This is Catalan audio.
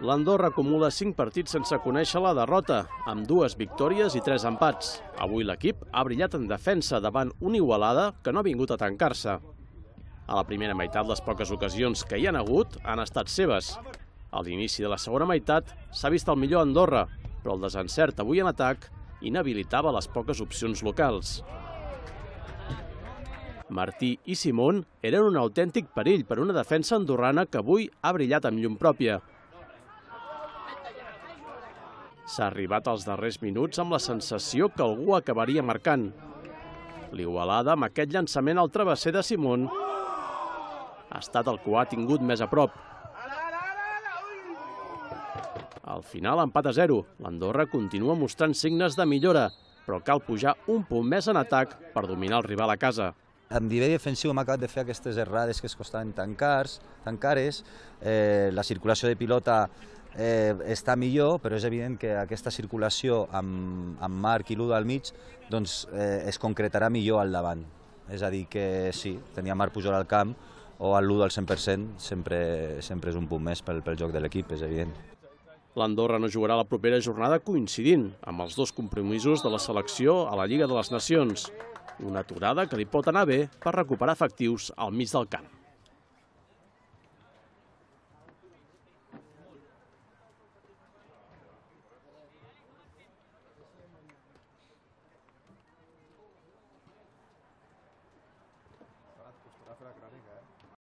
L'Andorra acumula 5 partits sense conèixer la derrota, amb dues victòries i tres empats. Avui l'equip ha brillat en defensa davant una Igualada que no ha vingut a tancar-se. A la primera meitat, les poques ocasions que hi han hagut han estat seves. A l'inici de la segona meitat s'ha vist el millor Andorra, però el desencert avui en atac inhabilitava les poques opcions locals. Martí i Simón eren un autèntic perill per una defensa andorrana que avui ha brillat amb llum pròpia. S'ha arribat als darrers minuts amb la sensació que algú acabaria marcant. L'Igualada, amb aquest llançament al travesser de Simón, ha estat el que ha tingut més a prop. Al final, empat a 0. L'Andorra continua mostrant signes de millora, però cal pujar un punt més en atac per dominar el rival a casa. En nivell defensiu hem acabat de fer aquestes errades que es costaven tancar, tancares, eh, la circulació de pilota eh, està millor, però és evident que aquesta circulació amb, amb Marc i Ludo al mig doncs, eh, es concretarà millor al davant. És a dir, que sí, tenia Marc Pujol al camp o el Ludo al 100% sempre, sempre és un punt més pel, pel joc de l'equip, és evident. L'Andorra no jugarà la propera jornada coincidint amb els dos compromisos de la selecció a la Lliga de les Nacions. Una aturada que li pot anar bé per recuperar efectius al mig del camp. Granega.